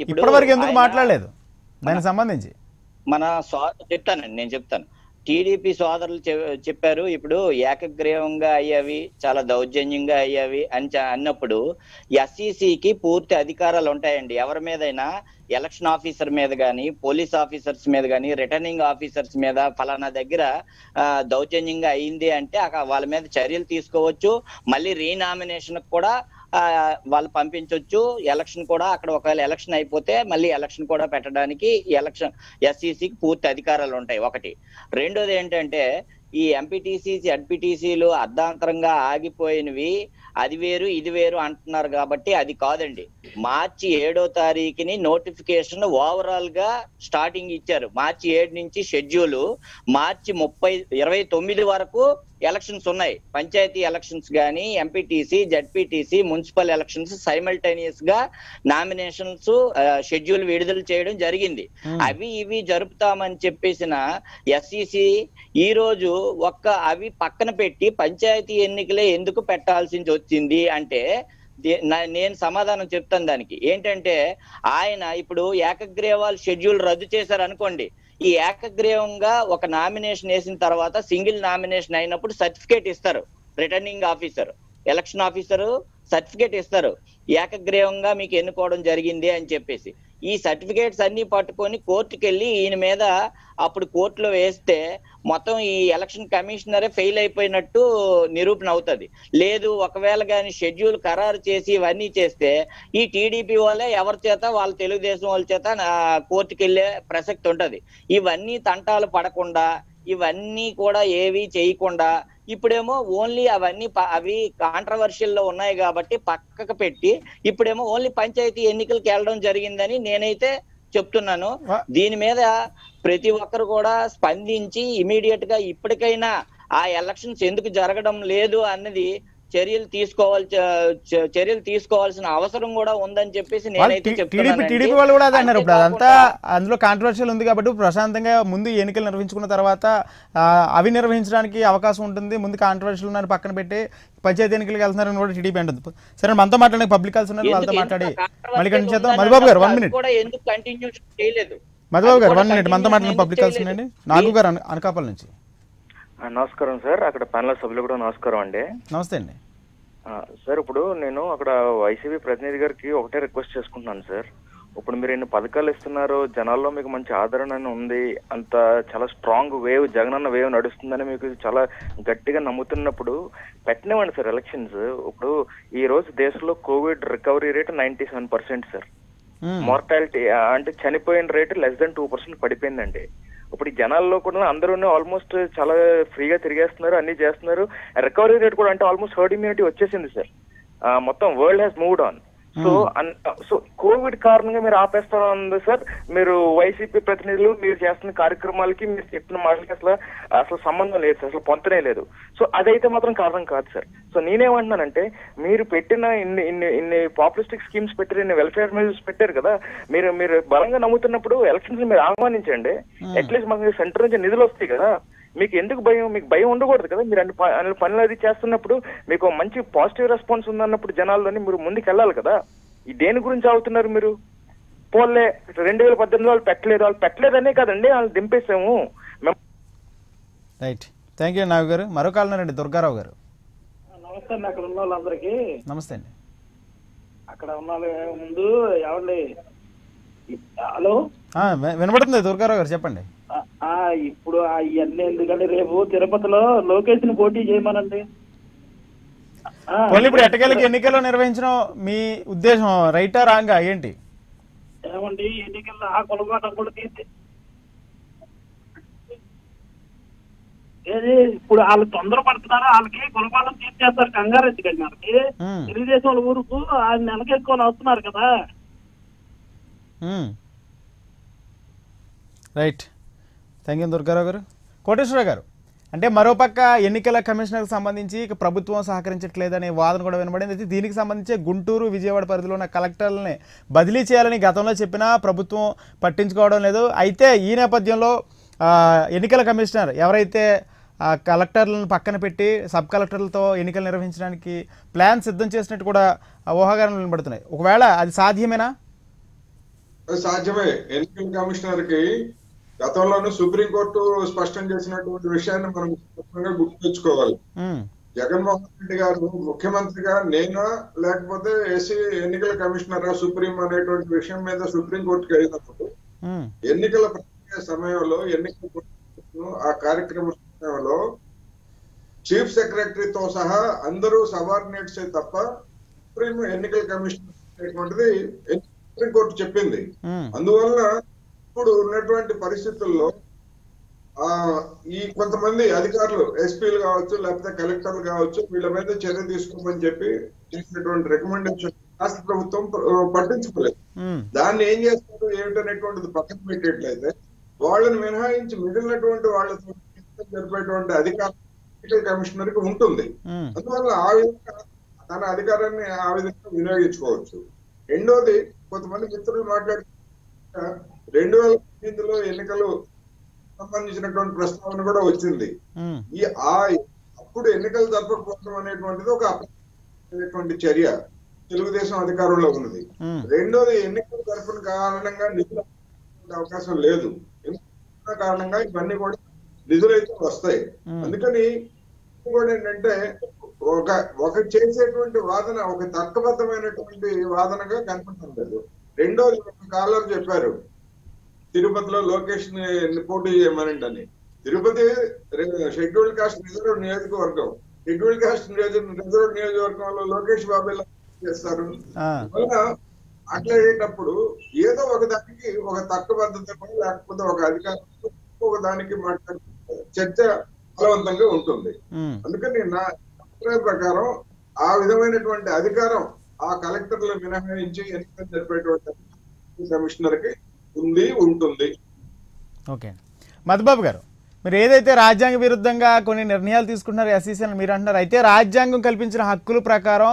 ఇప్పటివరకు ఎందుకు మాట్లాడలేదు? దానికి సంబంధించి. మన చెప్తానండి నేను చెప్తాను. టీడీపీ సోదరులు చె- చెప్పారు ఇప్పుడు ఏకగ్రీవంగా అయ్యేవి చాలా దౌర్జన్యంగా అయ్యేవి అని అన్నప్పుడు ఎస్ఈసికి పూర్తి అధికారాలు ఉంటాయండి. ఎవరి మీదైనా ఎలక్షన్ ఆఫీసర్ మీద కానీ పోలీస్ ఆఫీసర్స్ మీద కానీ రిటర్నింగ్ ఆఫీసర్స్ మీద ఫలానా దగ్గర దౌర్జన్యంగా అయింది అంటే వాళ్ళ మీద చర్యలు తీసుకోవచ్చు. మళ్ళీ రీనామినేషన్ కూడా వాళ్ళు పంపించవచ్చు ఎలక్షన్ కూడా అక్కడ ఒకవేళ ఎలక్షన్ అయిపోతే మళ్ళీ ఎలక్షన్ కూడా పెట్టడానికి ఎలక్షన్ ఎస్ఈసికి పూర్తి అధికారాలు ఉంటాయి. ఒకటి. రెండోది ఏంటంటే ఈ ఎంపీటీసీ జడ్పీటీసీలు అర్ధాంతరంగా ఆగిపోయినవి. అది వేరు ఇది వేరు అంటున్నారు కాబట్టి అది కాదండి. మార్చి ఏడో తారీఖుని నోటిఫికేషన్ ఓవరాల్గా స్టార్టింగ్ ఇచ్చారు. మార్చి ఏడు నుంచి షెడ్యూల్ మార్చి ముప్పై ఇరవై తొమ్మిది వరకు ఎలక్షన్స్ ఉన్నాయి. పంచాయతీ ఎలక్షన్స్ గానీ ఎంపీటీసీ జడ్పీటీసీ మున్సిపల్ ఎలక్షన్స్ సైమల్టేనియస్గా నామినేషన్స్ షెడ్యూల్ విడుదల చేయడం జరిగింది. అవి ఇవి జరుపుతామని చెప్పేసిన ఎస్ఈసి ఈ రోజు ఒక్క అవి పక్కన పెట్టి పంచాయతీ ఎన్నికలే ఎందుకు పెట్టాల్సి వచ్చింది అంటే నేను సమాధానం చెప్తాను దానికి. ఏంటంటే ఆయన ఇప్పుడు ఏకగ్రీవాల్ షెడ్యూల్ రద్దు చేశారు అనుకోండి ఈ ఏకగ్రీవంగా ఒక నామినేషన్ వేసిన తర్వాత సింగిల్ నామినేషన్ అయినప్పుడు సర్టిఫికేట్ ఇస్తారు returning officer election officer certificate ఇస్తారు. ఏకగ్రీవంగా మీకు ఎన్నుకోవడం జరిగింది అని చెప్పేసి. ఈ సర్టిఫికేట్స్ అన్ని పట్టుకొని కోర్టుకి వెళ్ళి ఈయన మీద అప్పుడు కోర్టులో వేస్తే మొత్తం ఈ ఎలక్షన్ కమిషనరే ఫెయిల్ అయిపోయినట్టు నిరూపణ అవుతుంది. లేదు ఒకవేళ కానీ షెడ్యూల్ ఖరారు చేసి ఇవన్నీ చేస్తే ఈ టీడీపీ వాళ్ళే ఎవరి చేత వాళ్ళ తెలుగుదేశం వాళ్ళ చేత కోర్టుకెళ్ళే కోర్టుకి వెళ్ళే ప్రసక్తి ఉంటుంది. ఇవన్నీ తంటాలు పడకుండా ఇవన్నీ కూడా ఏవి చేయకుండా ఇప్పుడేమో ఓన్లీ అవన్నీ అవి కాంట్రవర్షియల్లో ఉన్నాయి కాబట్టి పక్కకు పెట్టి ఇప్పుడేమో ఓన్లీ పంచాయతీ ఎన్నికలకు వెళ్ళడం జరిగిందని నేనైతే చెప్తున్నాను. దీని మీద ప్రతి ఒక్కరు కూడా స్పందించి ఇమీడియట్గా ఇప్పటికైనా ఆ ఎలక్షన్స్ ఎందుకు జరగడం లేదు అన్నది చర్యలు తీసుకోవాలి చర్యలు తీసుకోవాల్సిన అవసరం కూడా ఉందని చెప్పేసి నేనైతే టీడీపీ. టీడీపీ వాళ్ళు కూడా అదే అన్నారు ఇప్పుడు అదంతా అందులో కాంట్రవర్షియల్ ఉంది కాబట్టి ప్రశాంతంగా ముందు ఎన్నికలు నిర్వహించుకున్న తర్వాత ఆ, అవి నిర్వహించడానికి అవకాశం ఉంటుంది. ముందు కాంట్రవర్షియల్ ఉన్నారని పక్కన పెట్టి పంచాయతీ ఎన్నికలకు వెళ్తున్నారని కూడా టీడీపీ అంటుంది. సరే మనతో మాట్లాడడానికి పబ్లిక్ కాల్స్ ఉన్నారు వాళ్ళతో మాట్లాడి. మళ్ళీ కంటిన్యూ చేద్దాం. మధుబాబు గారు వన్ మినిట్ కూడా ఎందుకు కంటిన్యూ చేయలేదు? మధుబాబు గారు వన్ మినిట్ మనతో మాట్లాడిన పబ్లిక్ కాల్స్? ఉన్నాయండి నాగు గారు అన- అనకాపల్లి నుంచి. నమస్కారం సార్. అక్కడ ప్యానల్ సభ్యులు కూడా నమస్కారం అండి. నమస్తే అండి. సార్ ఇప్పుడు నేను అక్కడ వైసీపీ ప్రతినిధి గారికి ఒకటే రిక్వెస్ట్ చేసుకుంటున్నాను సార్. ఇప్పుడు మీరు ఎన్ని పథకాలు ఇస్తున్నారు జనాల్లో మీకు మంచి ఆదరణ ఉంది అంత చాలా స్ట్రాంగ్ వేవ్ జగనన్న వేవ్ నడుస్తుందని మీకు చాలా గట్టిగా నమ్ముతున్నప్పుడు పెట్టనివ్వండి సార్ ఎలక్షన్స్ ఇప్పుడు ఈ రోజు దేశంలో COVID recovery rate ninety seven percent sir. Mortality అంటే చనిపోయిన rate less than two percent పడిపోయిందండి. ఇప్పుడు జనాల్లో కూడా అందరూ ఆల్మోస్ట్ చాలా ఫ్రీగా తిరిగేస్తున్నారు అన్ని చేస్తున్నారు. రికవరీ రేట్ కూడా అంటే ఆల్మోస్ట్ హర్డ్ ఇమ్యూనిటీ వచ్చేసింది సార్ మొత్తం world has moved on so so COVID కారణంగా మీరు ఆపేస్తారా ఉంది సార్ మీరు వైసీపీ ప్రతినిధులు మీరు చేస్తున్న కార్యక్రమాలకి మీరు చెప్పిన మాటలకి అసలు అసలు సంబంధం లేదు సార్ అసలు పొంతనే లేదు. సో అదైతే మాత్రం కారణం కాదు సార్. సో నేనేమంటున్నానంటే మీరు పెట్టిన ఇన్ని ఇన్ని ఇన్ని పాపులిస్టిక్ స్కీమ్స్ పెట్టారు ఇన్ని వెల్ఫేర్ మెజర్స్ పెట్టారు కదా మీరు మీరు బలంగా నమ్ముతున్నప్పుడు ఎలక్షన్స్ మీరు ఆహ్వానించండి. అట్లీస్ట్ మాకు సెంటర్ నుంచి నిధులు వస్తాయి కదా. మీకు ఎందుకు భయం? మీకు భయం ఉండకూడదు కదా. మీరు అన్ని అన్ని పనులు అది చేస్తున్నప్పుడు మీకు మంచి పాజిటివ్ రెస్పాన్స్ ఉందన్నప్పుడు జనాల్లోని మీరు ముందుకు వెళ్ళాలి కదా. ఈ దేని గురించి అవుతున్నారు మీరు? పోలే రెండు వేల పద్దెనిమిది వాళ్ళు పెట్టలేదు. వాళ్ళు పెట్టలేదనే కదండి. వాళ్ళు దింపేసాము రైట్ థ్యాంక్ యూ నాగు గారు. మరో కాల్ ఉన్నారండి దుర్గారావు గారు. నమస్తే అండి. అక్కడ ఉన్న వాళ్ళందరికీ. నమస్తే అండి. అక్కడ ఉన్న వాళ్ళ ముందు ఏమండి హలో? ఆ, వి- వినపడుతుంది దుర్గారావు గారు? చెప్పండి. ఇప్పుడు ఆ ఇవన్నీ ఎందుకంటే రేపు తిరుపతిలో లోకేష్ని పోటీ చేయమనండి. ఆ, ఇప్పుడు ఎట్టకేలకి ఎన్నికల్లో నిర్వహించడం మీ ఉద్దేశం రైటా రాంగా ఏంటి? ఏమండి ఎన్నికల్లో ఆ కొలగాటం కూడా తీసి ఏది ఇప్పుడు వాళ్ళు తొందర పడుతున్నారు వాళ్ళకి కొలగాటం తీర్చేస్తారు కంగారు ఎందుకండి మ్మ్. తెలుగుదేశం వాళ్ళ ఊరుకు ఆయన నెలకెక్కుని వస్తున్నారు కదా. రైట్. థ్యాంక్ యూ దుర్గారావు గారు. కోటేశ్వర గారు అంటే మరోపక్క ఎన్నికల కమిషనర్కి సంబంధించి ప్రభుత్వం సహకరించట్లేదనే వాదన కూడా వినబడింది. అయితే దీనికి సంబంధించి గుంటూరు విజయవాడ పరిధిలో ఉన్న కలెక్టర్లని బదిలీ చేయాలని గతంలో చెప్పినా ప్రభుత్వం పట్టించుకోవడం లేదు. అయితే ఈ నేపథ్యంలో ఎన్నికల కమిషనర్ ఎవరైతే కలెక్టర్లను పక్కన పెట్టి సబ్ కలెక్టర్లతో ఎన్నికలు నిర్వహించడానికి ప్లాన్ సిద్ధం చేసినట్టు కూడా ఆ ఊహాగానాలు వినబడుతున్నాయి. ఒకవేళ అది సాధ్యమేనా? సాధ్యమే. ఎన్నికల కమిషనర్కి గతంలోనూ సుప్రీంకోర్టు స్పష్టం చేసినటువంటి విషయాన్ని మనం స్పష్టంగా గుర్తు తెచ్చుకోవాలి. జగన్మోహన్ రెడ్డి గారు ముఖ్యమంత్రిగా నేనా లేకపోతే ఏసీ ఎన్నికల కమిషనరా సుప్రీం అనేటువంటి విషయం మీద సుప్రీంకోర్టుకి వెళ్ళినప్పుడు ఎన్నికల ప్రక్రియ సమయంలో ఎన్నికల ఆ కార్యక్రమ సమయంలో చీఫ్ సెక్రటరీతో సహా అందరూ సబార్డినేట్స్ తప్ప సుప్రీం ఎన్నికల కమిషన్ అనేటువంటిది సుప్రీంకోర్టు చెప్పింది. ఉమ్, అందువలన ఇప్పుడు ఉన్నటువంటి పరిస్థితుల్లో ఆ ఈ కొంతమంది అధికారులు ఎస్పీలు కావచ్చు లేకపోతే కలెక్టర్లు కావచ్చు వీళ్ళ మీద చర్య తీసుకోమని చెప్పి చేసినటువంటి రికమెండేషన్ రాష్ట్ర ప్రభుత్వం పట్టించుకోలేదు. దాన్ని ఏం చేస్తారు ఏమిటనేటువంటిది పక్కన పెట్టేట్లయితే వాళ్ళని మినహాయించి మిగిలినటువంటి వాళ్ళతో జరిపేటువంటి అధికారం కమిషనర్కి ఉంటుంది. అందువల్ల ఆ విధంగా తన అధికారాన్ని ఆ విధంగా వినియోగించుకోవచ్చు. రెండోది కొంతమంది మిత్రులు మాట్లాడుతున్న రెండు వేల ఎనిమిదిలో ఎన్నికలు సంబంధించినటువంటి ప్రస్తావన కూడా వచ్చింది. ఈ ఆ అప్పుడు ఎన్నికలు జరపకపోవడం అనేటువంటిది ఒక అప్రమత్తమైనటువంటి చర్య తెలుగుదేశం అధికారంలో ఉన్నది. రెండోది ఎన్నికల జరపని కారణంగా నిధులు అవకాశం లేదు. కారణంగా ఇవన్నీ కూడా నిధులైతే వస్తాయి. అందుకని కూడా ఏంటంటే ఒక ఒక చేసేటువంటి వాదన ఒక తర్కబద్ధమైనటువంటి వాదనగా కనపడటం లేదు రెండోది ఒక కాలర్ చెప్పారు. తిరుపతిలో లోకేష్ని పోటీ చేయమనండి తిరుపతి షెడ్యూల్డ్ కాస్ట్ రిజర్వ్ నియోజకవర్గం. షెడ్యూల్డ్ కాస్ట్ రిజర్వ్ నియోజకవర్గంలో లోకేష్ బాబు ఎలా చేస్తారు? మాట్లాడేటప్పుడు ఏదో ఒక దానికి ఒక తక్కువబద్ధత లేకపోతే ఒక అధికారం ఒక దానికి మాట్లాడే చర్చ బలవంతంగా ఉంటుంది. అందుకని నా అభిప్రాయం ప్రకారం ఆ విధమైనటువంటి అధికారం ఆ కలెక్టర్లు మినహాయించి ఎన్నికలు జరిపేటువంటి కమిషనర్కి ఉంది ఉంటుంది. ఓకే. మధుబాబు గారు మీరు ఏదైతే రాజ్యాంగ విరుద్ధంగా కొన్ని నిర్ణయాలు తీసుకుంటున్నారు ఎస్సీసీ అని మీరు అంటున్నారు అయితే రాజ్యాంగం కల్పించిన హక్కుల ప్రకారం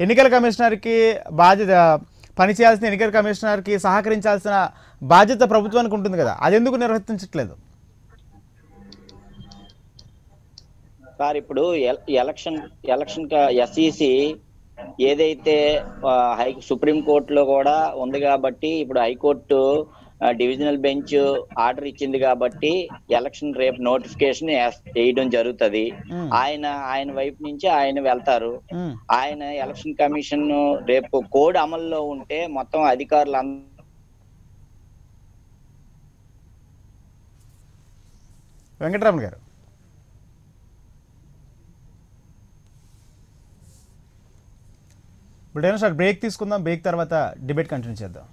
ఎన్నికల కమిషనర్కి బాధ్యత పనిచేయాల్సిన ఎన్నికల కమిషనర్కి సహకరించాల్సిన బాధ్యత ప్రభుత్వానికి ఉంటుంది కదా అది ఎందుకు నిర్వర్తించట్లేదు? సార్ ఇప్పుడు ఎల- ఎలక్షన్ ఎలక్షన్ ఎస్ఈసి ఏదైతే హై సుప్రీం కోర్టులో కూడా ఉంది కాబట్టి ఇప్పుడు హైకోర్టు డివిజనల్ బెంచ్ ఆర్డర్ ఇచ్చింది కాబట్టి ఎలక్షన్ రేపు నోటిఫికేషన్ వేయడం జరుగుతది. ఆయన ఆయన వైపు నుంచి ఆయన వెళ్తారు. ఆయన ఎలక్షన్ కమిషన్ రేపు కోడ్ అమల్లో ఉంటే మొత్తం అధికారులు వెంకటరమణ గారు. ఇప్పుడు సార్ బ్రేక్ తీసుకుందాం బ్రేక్ తర్వాత డిబేట్ కంటిన్యూ చేద్దాం.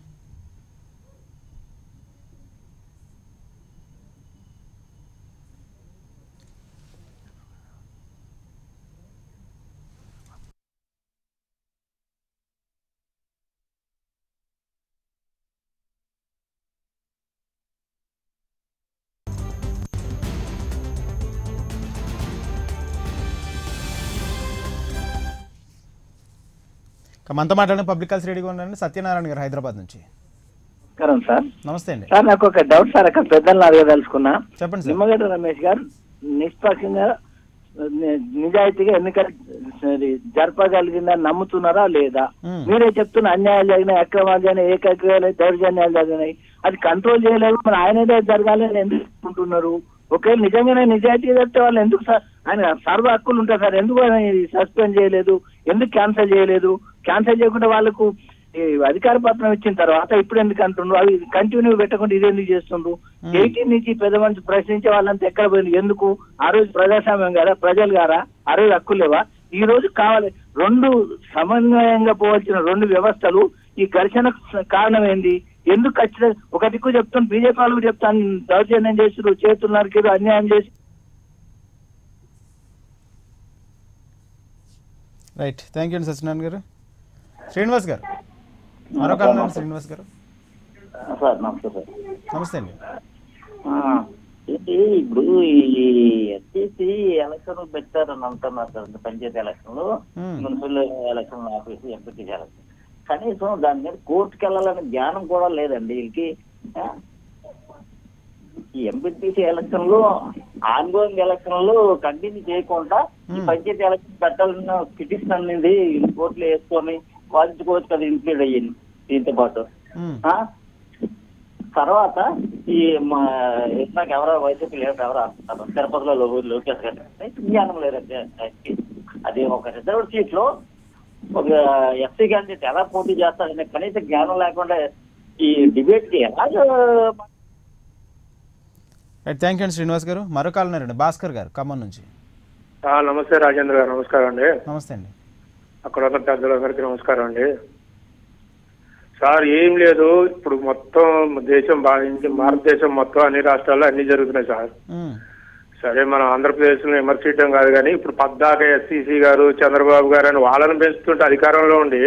మనతో మాట్లాడిన పబ్లిక్ కాల్స్ రెడీగా ఉండండి. సత్యనారాయణ గారు హైదరాబాద్ నుంచి. నమస్కారం సార్. నమస్తే అండి. సార్ నాకు ఒక డౌట్ సార్. అక్కడ పెద్దలు అడగదలుచుకున్నా చెప్పండి సార్. నిమ్మగడ్డ రమేష్ గారు నిష్పక్షంగా నిజాయితీగా ఎన్నికలు జరపగలిగిందని నమ్ముతున్నారా లేదా. మీరే చెప్తున్న అన్యాయాలు జరిగినాయి అక్రమాలు జరిగినాయి ఏకగ్రహాలు దౌర్జన్యాలు జరిగినాయి. అది కంట్రోల్ చేయలేదు. మరి ఆయనదే జరగాలి అని ఎందుకు అనుకుంటున్నారు? ఒకవేళ నిజంగానే నిజాయితీ జరిగితే వాళ్ళు ఎందుకు సార్? ఆయన సర్వ హక్కులు ఉంటాయి సార్. ఎందుకు సస్పెండ్ చేయలేదు? ఎందుకు క్యాన్సిల్ చేయలేదు? క్యాన్సిల్ చేయకుండా వాళ్ళకు అధికార పత్రం ఇచ్చిన తర్వాత ఇప్పుడు ఎందుకు అంటుండ్రు? అవి కంటిన్యూ పెట్టకుండా ఇది ఎందుకు చేస్తుండ్రు. ఎయిటీన్ నుంచి పెద్ద మంచి ప్రశ్నించే వాళ్ళంతా ఎక్కడ పోయింది ఎందుకు? ఆ రోజు ప్రజాస్వామ్యం కదా? ప్రజలు గారా? ఆ రోజు హక్కులు లేవా? ఈ రోజు కావాలి. రెండు సమన్వయంగా పోవాల్సిన రెండు వ్యవస్థలు ఈ ఘర్షణకు స- కారణం ఏంది? ఎందుకు ఖచ్చితంగా ఒక దిక్కు చెప్తాను బీజేపీ వాళ్ళు చెప్తాను. దౌర్జన్యం చేసి చేతులు నరికేరు అన్యాయం చేసి రైట్ థ్యాంక్ యూ సత్యనారాయణ గారు. శ్రీనివాస్ గారు మరో కాలం ఉన్నారు శ్రీనివాస్ గారు సార్ నమస్తే సార్ నమస్తే అండి ఏంటి ఇప్పుడు ఈ ఎస్టీసీ ఎలక్షన్ పెట్టారని అంటున్నారు సార్ పంచాయతీ ఎలక్షన్లు. Municipal election office MPTC election కనీసం దాని మీద కోర్టుకి వెళ్ళాలనే జ్ఞానం కూడా లేదండి వీళ్ళకి? ఈ ఎంపీటీసీ ఎలక్షన్లో ఆన్గోయింగ్ ఎలక్షన్లో కంటిన్యూ చేయకుండా ఈ. పంచాయతీ ఎలక్షన్ పెట్టాలన్న పిటిషన్ అనేది కోర్టులో వేసుకొని వాదించుకోవచ్చు కదా ఇంక్లూడ్ అయ్యింది దీంతో పాటు? తర్వాత ఈ మా ఇందాక ఎవరో వైసీపీ లీడర్ ఎవరో అంటున్నారు. తిరుపతిలో లోకేష్ గారు. జ్ఞానం లేదండి ఆయనకి. అది ఒక రిజర్వ్ సీట్లో ఒక ఎస్సీ క్యాండిడేట్ ఎలా పోటీ చేస్తారనే కనీస జ్ఞానం లేకుండా ఈ డిబేట్కి ఎలా థ్యాంక్ యూ అండి శ్రీనివాస్ గారు. మరో కాల్ ఉన్నారండి. భాస్కర్ గారు ఖమ్మం నుంచి. ఆ, నమస్తే రాజేంద్ర గారు. నమస్కారం అండి. నమస్తే అండి. అక్కడ ఉన్న పెద్దలందరికీ నమస్కారం అండి. సార్ ఏం లేదు. ఇప్పుడు మొత్తం దేశం భావించి భారతదేశం మొత్తం అన్ని రాష్ట్రాల్లో అన్ని జరుగుతున్నాయి సార్. సరే మనం ఆంధ్రప్రదేశ్లో విమర్శించడం కాదు కానీ ఇప్పుడు పద్దాక ఎస్సీసీ గారు చంద్రబాబు గారు అని వాళ్ళని పెంచుతుంటే అధికారంలో ఉండి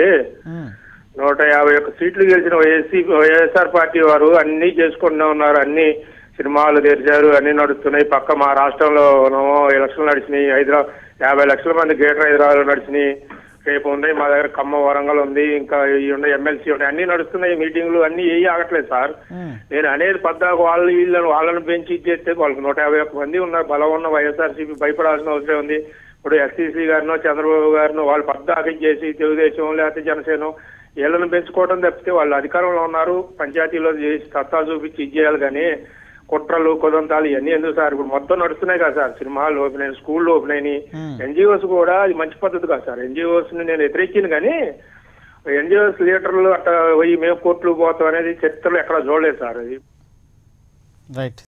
నూట యాభై ఒక్క సీట్లు గెలిచిన వైఎస్సీ వైఎస్ఆర్ పార్టీ వారు అన్ని చేసుకుంటూ ఉన్నారు. అన్ని సినిమాలు తెరిచారు అన్ని నడుస్తున్నాయి. పక్క మా రాష్ట్రంలో ఎలక్షన్లు నడిచినాయి. హైదరాబాద్ యాభై లక్షల మంది గ్రేటర్ హైదరాబాద్ నడిచినాయి. రేపు ఉన్నాయి మా దగ్గర ఖమ్మం వరంగల్ ఉంది ఇంకా ఉన్నాయి ఎమ్మెల్సీ ఉన్నాయి అన్ని నడుస్తున్నాయి మీటింగ్లు అన్ని ఏ ఆగట్లేదు సార్. నేను అనేది పద్దాక వాళ్ళు వీళ్ళని వాళ్ళని పెంచి ఇచ్చేస్తే వాళ్ళకి నూట యాభై ఒక్క మంది ఉన్నారు బలం ఉన్న వైఎస్ఆర్సీపీ భయపడాల్సిన అవసరం ఉంది. ఇప్పుడు ఎస్సీసీ గారినో చంద్రబాబు గారినో వాళ్ళు పద్దాక చేసి తెలుగుదేశం లేకపోతే జనసేన వీళ్ళని పెంచుకోవడం తప్పితే వాళ్ళు అధికారంలో ఉన్నారు పంచాయతీలో చేసి సత్తా చూపించి ఇచ్చేయాలి కానీ కుట్రలు కుదంతాలు ఇవన్నీ ఎందుకు సార్? ఇప్పుడు మొత్తం నడుస్తున్నాయి కదా సార్. సినిమాలు ఓపెన్ అయినాయి స్కూళ్ళు ఓపెన్ అయినాయి. ఎన్జిఓస్ కూడా అది మంచి పద్ధతి కాదు సార్. ఎన్జిఓస్ని నేను వ్యతిరేకింది కానీ ఎన్జిఓస్ లీడర్లు అట్లా పోయి మేము కోర్టులు పోతాం అనేది చరిత్రలో ఎక్కడ చూడలేదు సార్. అది రైట్